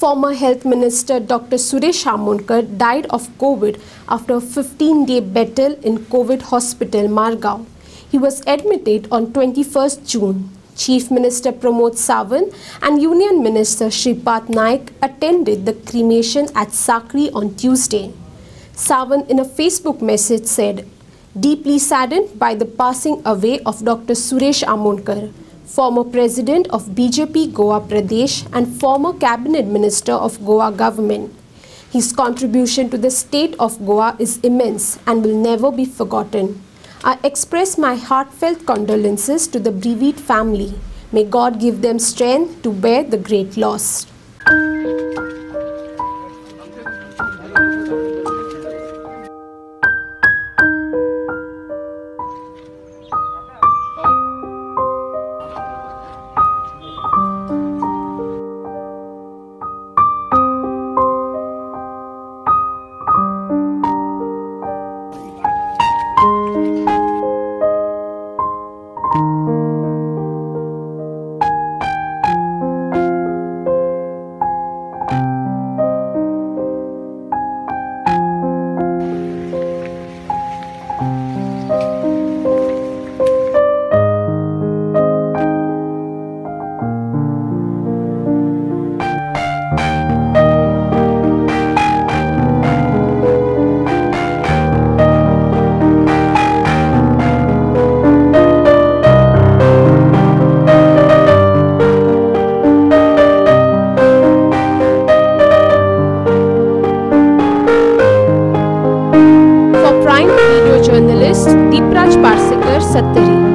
Former Health Minister Dr. Suresh Amonkar died of COVID after a 15-day battle in COVID hospital Margao. He was admitted on 21st June. Chief Minister Pramod Sawant and Union Minister Shripad Naik attended the cremation at Sankhali on Tuesday. Sawant in a Facebook message said, Deeply saddened by the passing away of Dr. Suresh Amonkar, former president of BJP Goa Pradesh and former cabinet minister of Goa government. His contribution to the state of Goa is immense and will never be forgotten. I express my heartfelt condolences to the bereaved family. May God give them strength to bear the great loss. Journalist Deepraj Parsekar Sattari